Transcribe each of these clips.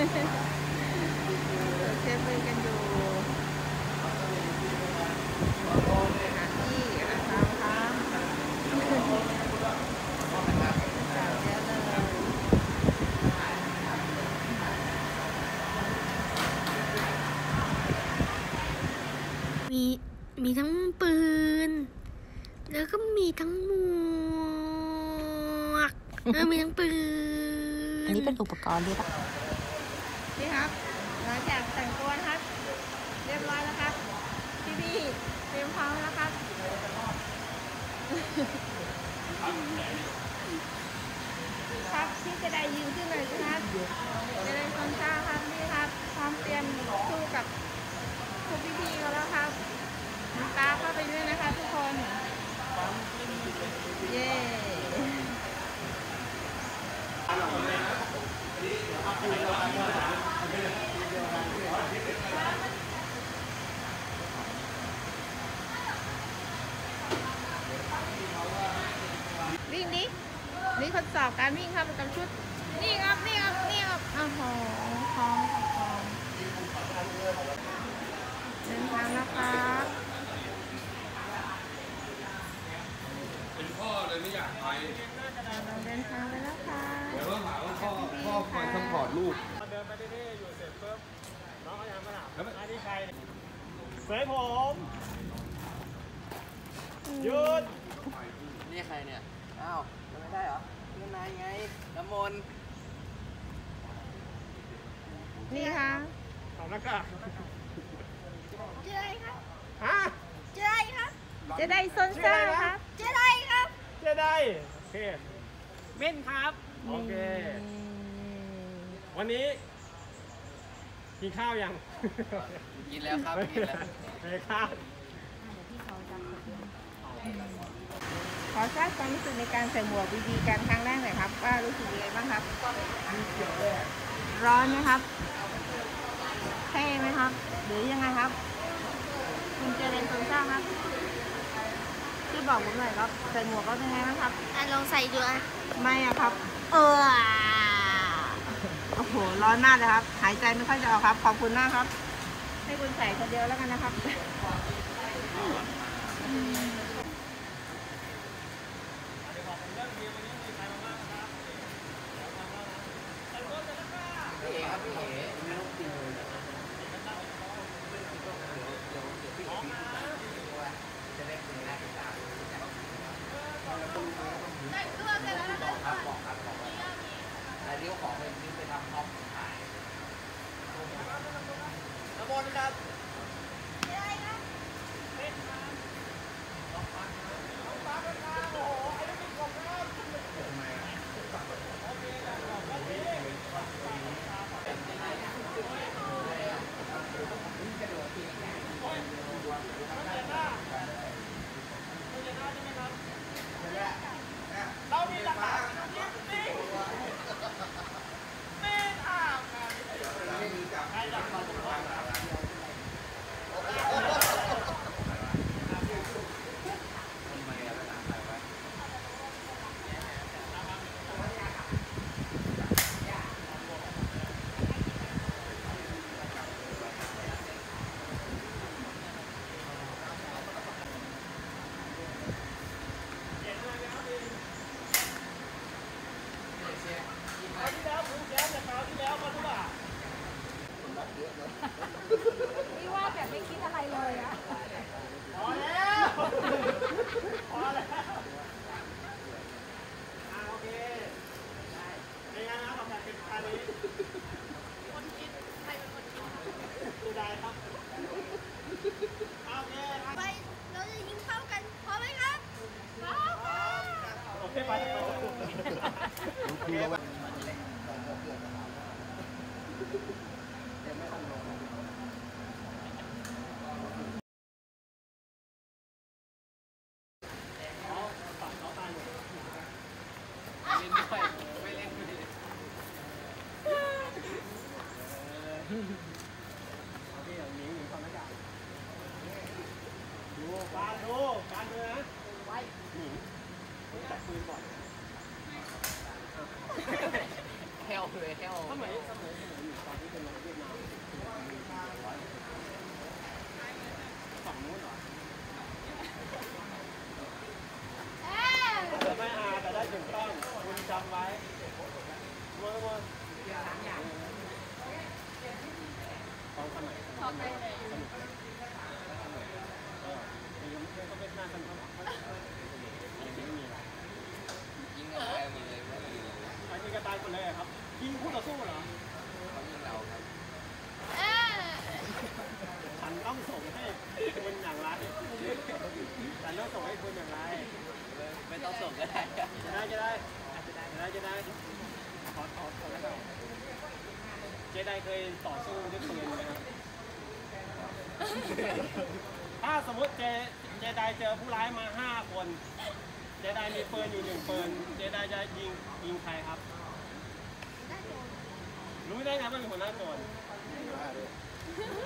เปิดเทสปืนกันอยู่หาที่หาทางครับสาวเยอะเลยมีมีทั้งปืน แล้วก็มีทั้งหมวกแล้วมีทั้งปืน อันนี้เป็นอุปกรณ์ด้วยปะ นี่ครับหลังจากแต่งตัวนะครับ เรียบร้อยแล้วครับ พี่พี่เตรียมพร้อมแล้วครับ ครับพี่จะได้ยืนขึ้นเลยครับจะได้คนช้าครับนี่ครับพร้อมเตรียมสู้กับพวกพี่ๆเขาแล้วครับน้ำตาเข้าไปด้วยนะคะทุกคน เย้ วิ่งดินี่ทดส อบการวิ่งครับประจำชุด นี่ครับ นี่ครับ นี่ครับโอ้โหคล้องคล้องเดินทางแล้วครับเป็นพ่อเลยไม่อยากไปเราเดินทางไปแล้วค่ะเดี๋ยวต้องหาว่าพ่อพ่อคอย support ลูกเดินไปเรื่อยๆอยู่เสร็จปุ๊บน้องก็ยังมาถามอันนี้ใครเฟยผมหยุดนี่ใครเนี่ย อ้าวจำไม่ได้เหรอ เพื่อนนายไงน้ำมนต์นี่ค่ะถอดหน้ากากเจออะไรครับฮะเจออะไรครับจะได้ซนซ่าครับเจออะไรครับเจะได้โอเคเม่นครับ โอเค วันนี้กินข้าวยัง กินแล้วครับกินแล้วเฮ้ยข้าว ข อทราบความรู้สึกในการใส่หมวกวีดีกันครั้งแรกหน่อยครับว่ารู้สึกยังไงบ้างครับ ร้อนไหมครับเท่ไหมครับ หรือยังไงครับ คุณเจเรนซนซ่าครับช่วยบอกผมหน่อยครับใส่หมวกก็เป็นไงบ้างครับ อะลองใส่ดูอะไม่อะครับ เออโอ้โหร้อนมากเลยครับ หายใจไม่ค่อยจะออกครับ ขอบคุณมากครับ ให้คุณใส่คนเดียวแล้วกันนะครับ พี่เอ๋ครับพี่เอ๋ไม่ต้องกินเลยจะได้คุณแม่ติดตามครับบอกครับบอกครับแต่ เลี้ยวของไปนี่ไปทำท็อพขายน้ำมนต์ครับ คนคิดใครเป็นคนคิดดูได้ครับโอเคไปเราจะยิงเข้ากันพร้อมไหมครับพร้อมครับโอเคไปโอเคไป พี่อย่างนี้อยู่คนักกาดูการดูการดูนะไว้หนีจับปืนก่อนแฮวเลยวทำไมสมัยสมัตอนที่เป็นเวียดนามฝั่งนู้นเหรอแต่ไม่อาแต่ได้ถึงต้องคุณจำไว้เมื่อเมื่อ ตอนสมัยสนุกเลยสนุกเลยเออยังไม่ก็ไม่น่าสนุกยังไม่มีอะไรยิงกันไปหมดเลยไม่มีเลยอันนี้ก็ตายหมดเลยครับยิงคู่ต่อสู้เหรอเขายิงเราครับฉันต้องส่งให้คุณอย่างไรฉันต้องส่งให้คุณอย่างไร ไม่ต้องส่งก็ได้จะได้จะได้จะได้จะได้จะได้ขอขอขอแล้วกัน เจไดเคยต่อสู้ด้วยปืนไหมครับ ถ้าสมมติเจเจไดเจอผู้ร้ายมาห้าคน เจไดมีปืนอยู่หนึ่งปืน เจไดจะยิงยิงใครครับ รู้ได้ไงว่าเป็นหัวหน้าโจร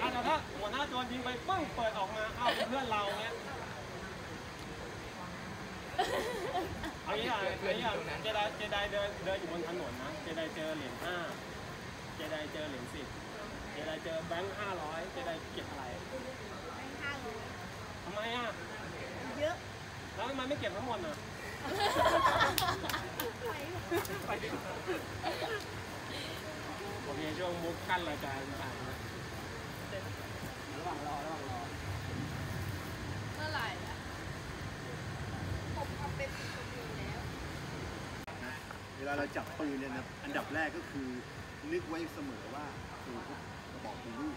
อะแต่ถ้าหัวหน้าโจรยิงไปปึ้งเปิดออกมา เอ้าเป็นเพื่อนเราเนี้ยเอางี้อะเอางี้อะเจไดเจไดเดินเดินอยู่บนถนนนะ เจไดเจอเหรียญห้า เจไดเจอเหรียญสิบเจไดเจอแบงค์ห้าร้อยเจไดเก็บอะไรทำไมอะ เยอะ แล้วทำไมไม่เก็บทั้งหมดอะโอเคช่วงมุกกั้นรายการผ่านนะระหว่างรอระหว่างรอเมื่อไหร่อะผมทำเป็นปีแล้วนะเวลาเราจับปืนเนี่ยนะอันดับแรกก็คือ นึกไว้เสมอว่าปืนทุกระบอกปืนลูก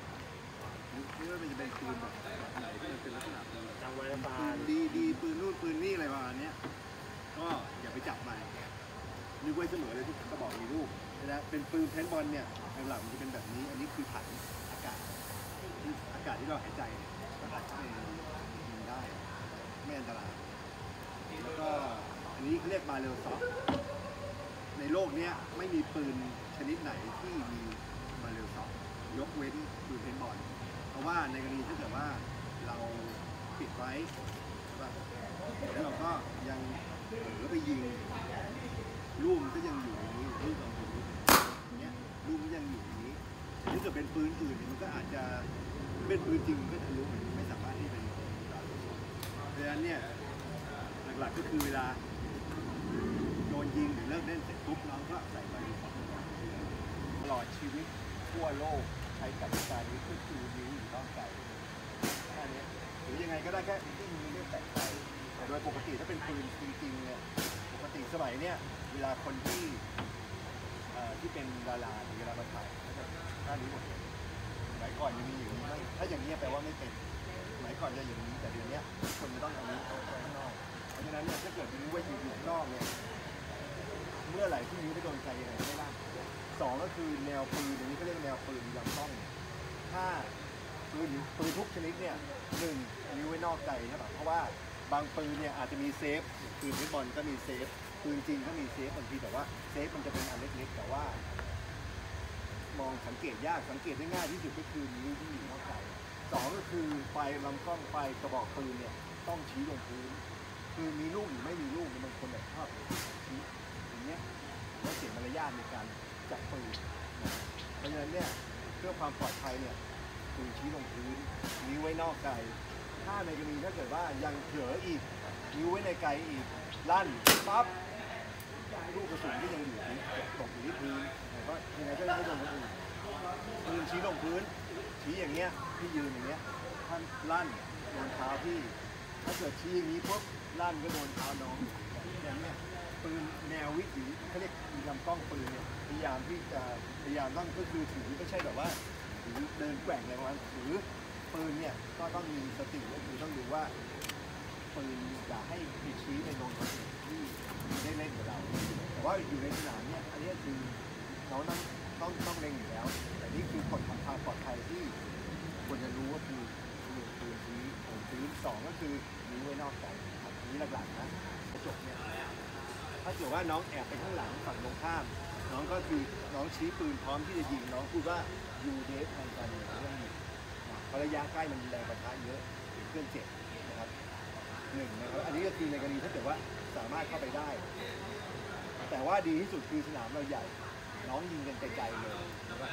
นึกไม่ว่ามันจะเป็นปืนแบบแบบไหนที่มันเป็นลักษณะปืนจำไว้นะปาปืนนดีดีปืนนู่นปืนนี่อะไรประมาณเนี้ยก็อย่าไปจับมันนึกไว้เสมอเลยทุกกระบอกมีลูกนะเป็นปืนเพนบอลเนี่ยหลักๆมันจะเป็นแบบนี้ อันนี้คือถังอากาศที่อากาศที่เราหายใจเนี่ยสามารถเข้าไปยิงได้ ไม่อันตรายแล้วก็อันนี้เรียกมาเรลซอฟในโลกเนี้ยไม่มีปืน ชนิดไหนที่มีมาเร็วสองยกเว้นปืนเพนบอลเพราะว่าในกรณีถ้าเกิดว่าเราปิดไว้แล้วเราก็ยังเผลอไปยิงลูกก็ยังอยู่อย่างนี้ลูกเราอยู่อย่างเงี้ยลูกมันยังอยู่อย่างนี้ถ้าเกิดเป็นปืนอื่นมันก็อาจจะเป็นปืนจริงมันก็ทะลุมันไม่สามารถที่เป็นดาวกระสุนเพราะฉะนั้นเนี่ยหลักๆก็คือเวลาโดนยิงหรือเลิกเล่นเสร็จปุ๊บเราก็ใส่ไป ลอดชีวิตทั่วโลกใช้กติกานี้ก็คือนิ้วอยู่นอกใจแค่นี้หรือยังไงก็ได้แค่ที่มีเรื่องแตกไปแต่โดยปกติถ้าเป็นปืนจริงๆเนี่ยปกติสมัยเนี่ยเวลาคนที่ที่เป็นดาราหรือเวลามาถ่ายก็จะท่านี้หมดเลยสมัยก่อนยังมีอย่างนี้ไหมถ้าอย่างนี้แปลว่าไม่เป็นสมัยก่อนจะอย่างนี้แต่เดี๋ยวนี้คนจะต้องเอานี้เอาไว้ข้างนอกเพราะฉะนั้นเนี่ยถ้าเกิดนิ้วไว้อยู่อยู่ข้างนอกเนี่ยเมื่อไหร่ที่นิ้วไปโดนใจยังไงไม่ได้ สองก็คือแนวปืนอย่างนี้ก็เรียกแนวปืนลำกล้องถ้าปืนปืนทุกชนิดเนี่ยหนึ่งนิ้วไว้นอกไกใช่ปะเพราะว่าบางปืนเนี่ยอาจจะมี safe ปืนฟุตบอลก็มี safe ปืนจริงก็มี safe บางทีแต่ว่า safe มันจะเป็นอันเล็กๆแต่ว่า มองสังเกตยากสังเกตได้ง่ายที่สุดก็คือนิ้วที่อยู่นอกไกสองก็คือปลายลำกล้องปลายกระบอกปืนเนี่ยต้องชี้ลงพื้นคือมีลูกหรือไม่มีลูกบางคนแบบชอบชี้อย่างเงี้ยแล้วเสียมารยาทในการ จับปืนเพราะฉะนั้นเนี่ยเพื่อความปลอดภัยเนี่ยปืนชี้ลงพื้นนิ้วไว้นอกไกลถ้าในกรณีถ้าเกิดว่ายังเผลออีกนิ้วไว้ในไกลอีกลั่นปั๊บลูกกระสุนก็ยังอยู่ที่ตกอยู่ที่พื้นแต่ว่ายังไงก็ไม่โดนคนอื่นปืนชี้ลงพื้นชี้อย่างเงี้ยพี่ยืนอย่างเงี้ยท่านลั่นโดนเท้าพี่ ถ้าเกิดชี้อย่างนี้ปุ๊บลั่นก็โดนเท้าน้องอย่างเนี้ย ปืนแนววิถีเขาเรียกมีลำกล้องปืนเนี่ยพยายามที่จะพยายามต้องก็คือถือไม่ใช่แบบว่าถือเดินแกว่งอะไรประมาณถือปืนเนี่ยก็ต้องมีสติก็คือต้องดูว่าปืนอย่าให้ไปชี้ไปโดนคนอื่นที่ได้เล่นกับเรา แต่ว่าอยู่ในสนามเนี่ยอันนี้คือเราต้องต้องต้องเล็งอยู่แล้ว แต่นี่คือกฎของความปลอดภัยที่ควรจะรู้ก็คือหนึ่งปืนชี้หนึ่งพื้นสองก็คือนิ้วไว้นอกใจครับนนี้หลักๆนะกระจกเนี่ย ถ้าเกิดว่าน้องแอบไปข้างหลังฝั่งตรงข้าม น้องก็คือน้องชี้ปืนพร้อมที่จะยิงน้องพูดว่า you dead ทางการเมืองเรื่องนี้นะเพราะระยะใกล้มันแรงปะทะเยอะเพื่อนเจ็บนะครับหนึ่งนะครับอันนี้ก็คือในกรณีถ้าเกิดว่าสามารถเข้าไปได้ แต่ว่าดีที่สุดคือสนามเราใหญ่ น้องยิงกันไกลๆเลยนะครับ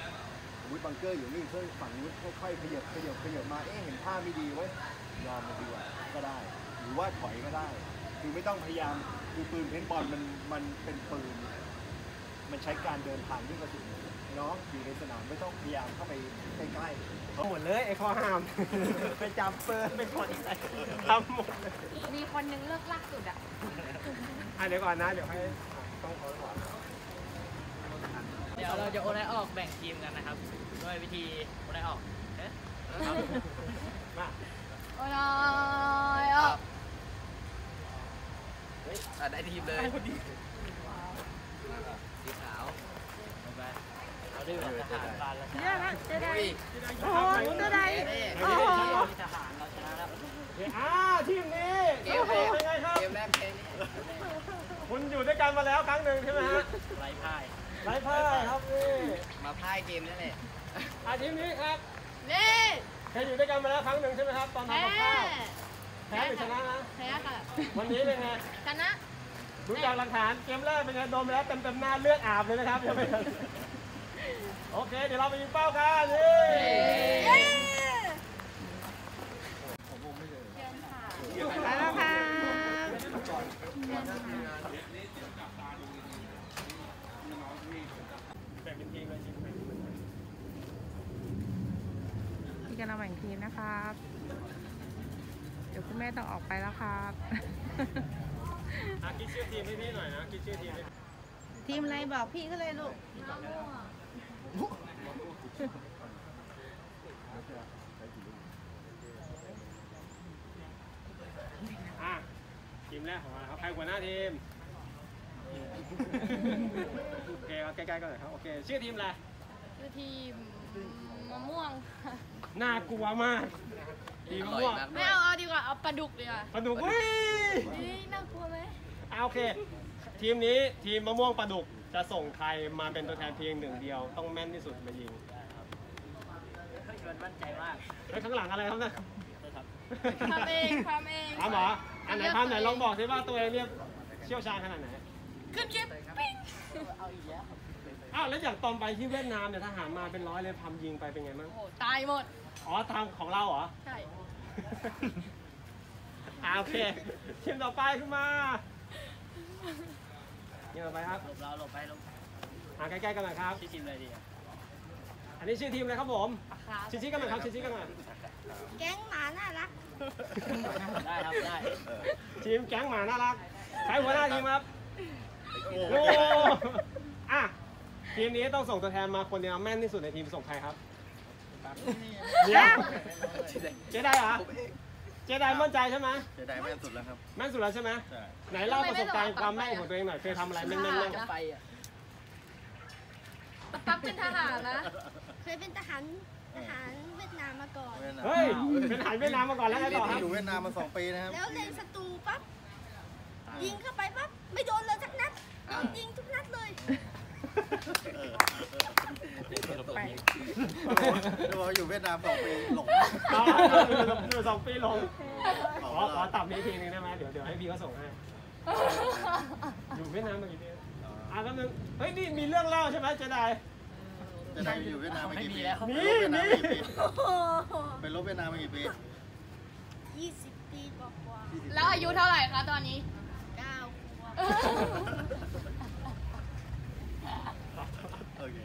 สมมติบังเกอร์อยู่นี่เพื่อนฝั่งนู้นค่อยๆขยับขยับขยับมาเอ๊ะเห็นท่าไม่ดีไว้ยยอมมันดีกว่าก็ได้ หรือว่าถอยก็ได้ คือไม่ต้องพยายามคือปืนเพนบอลมันมันเป็นปืน มันใช้การเดินทางที่กระสุนน้องอยู่ในสนามไม่ต้องพยายามเข้าไปใกล้ๆเอาหมดเลยไอ้ข้อห้าม ไปจับเปิดไปกดอะไรทำหมดเลยมีคนนึงเลิกลักสุดอะอะเดี๋ยวก่อนนะ เดี๋ยวให้ต้องขอก่อนเดี๋ยวเราจะโอนให้ออกแบ่งทีมกันนะครับด้วยวิธีโอนให้ออกเอ๊ะมาโอ้ยออกเฮ้ย อะได้ทีมเลยสีขาวลงไปเอาด้วยแบบทหารบานแล้วเยอะละเจไดโอ้โหเจได้เอ๊ะโอ้โหทหารเราชนะแล้วอ่าทีมนี้เกมแรกเป็นไงครับเกมแรกแพ้นี่คุณอยู่ด้วยกันมาแล้วครั้งหนึ่งใช่ไหมฮะไร้พ่ายไร้พ่ายครับนี่มาพ่ายเกมนั่นแหละอาทีมนี้ครับนี่เคยอยู่ด้วยกันมาแล้วครั้งหนึ่งใช่ไหมครับตอนทำกับข้าวแพ้หรือชนะนะแพ้ค่ะวันนี้เป็นไงชนะ รู้จักหลักฐานเกมแรกเป็นไงโดนไปแล้วเต็มเต็มๆหน้าเลือดอาบเลยนะครับยังไม่โอเค เดี๋ยวเราไปยิงเป้ากันนี่เย้ไปแล้วค่ะแบ่งเป็นทีมเลยทีมพี่กันเราแบ่งทีมนะครับ เดี๋ยวคุณแม่ต้องออกไปแล้วครับ อะคิดชื่อทีมให้พี่หน่อยนะคิดชื่อทีมให้ทีมอะไรบอกพี่ก็เลยลูกอะทีมแรกของเราครับใครหัวหน้าทีมโอเคครับใกล้ๆกันหน่อยครับโอเคชื่อทีมอะไรคือทีมมะม่วงน่ากลัวมากทีมอร่อยม่วงมากไม่เอา เอาดีกว่าเอาปลาดุกดีกว่าปลาดุกเฮ้ยนี่น่ากลัวไหมอะโอเค ทีมนี้ทีมมะม่วงปลาดุกจะส่งใครมาเป็นตัวแทนเพียงหนึ่งเดียว ต้องแม่นที่สุดมายิงเฮ้ยมันมั่นใจมากเฮ้ยข้างหลังอะไรครับเนี่ยทำเองทำเองถามเหรออันไหนภาพไหนลองบอกสิว่าตัวเองเนี่ยเชี่ยวชาญขนาดไหนขึ้นคลิปปิ้งอ้าวแล้วอย่างตอนไปที่เวียดนามเนี่ยทหารมาเป็นร้อยเลยทำยิงไปเป็นไงบ้างโอ้โหตายหมด อ๋อทางของเราเหรอ ใช่ อ่าโอเคทีมต่อไปขึ้นมาทีมต่อไปครับหลบเราหลบไปหลบอ่าใกล้ๆกันหน่อยครับ ที่ทีมอะไรดีอะอันนี้ชื่อทีมอะไรครับผมชี้ๆกันหน่อยครับชี้ๆกันหน่อยแก๊งหมาน่ารัก ได้ครับได้ทีมแก๊งหมาน่ารักใครหัวหน้าทีมครับโอ้โอ้อะทีมนี้ต้องส่งตัวแทนมาคนเดียวแม่นที่สุดในทีมส่งใครครับเดี๋ยวเจ๊ได้เหรอ เจ๊ได้มั่นใจใช่ไหมจะได้แม่นสุดแล้วครับแม่นสุดแล้วใช่ไหมใช่ไหนเล่าประสบการณ์ความแม่นของตัวเองหน่อยเคยทำอะไรแม่นๆบ้างจะไปอะปั๊บเป็นทหารนะ เคยเป็นทหารทหารเวียดนามมาก่อน เฮ้ย เป็นทหารเวียดนามมาก่อนแล้วไงต่อครับอยู่เวียดนามมาสองปีนะครับ แล้วเล็งศัตรูปั๊บยิงเข้าไปปั๊บไม่โดนเลยสักนัดโดนยิงทุกนัดเลย ไปจะบอกอยู่เวียดนามสองปีหลงอยู่สองปีหลงขอขอตับนี้ทีนึงได้ไหมเดี๋ยวเดี๋ยวให้พี่เขาส่งให้อยู่เวียดนามมากี่ปีอะแป๊บนึงเฮ้ยนี่มีเรื่องเล่าใช่ไหมเจไดจะได้อยู่เวียดนามมากี่ปีมีไปรบเวียดนามมีมากี่ปีโอ้โหไปรบเวียดนามมากี่ปียี่สิบปีกว่าแล้วอายุเท่าไหร่คะตอนนี้เก้าขวบ อเค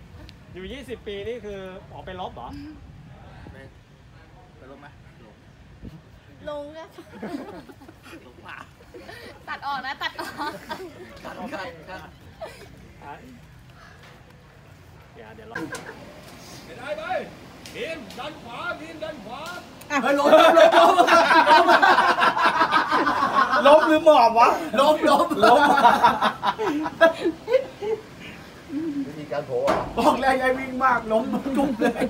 อยู่ 20 ปีนี่คือออกไปลบเหรอ ไปไปรบไหมหลงลงแล้วหลงป่าตัดออกนะ ตัดออกกันกันกันอะเดี๋ยวเดี๋ยวรอได้ไปทีมดันขวาทีมดันขวาล้มหรือหมอบวะล้มล้มล้มวิธี การโผล่บอกแล้วยายวิ่งมากล้มจุ๊บเลย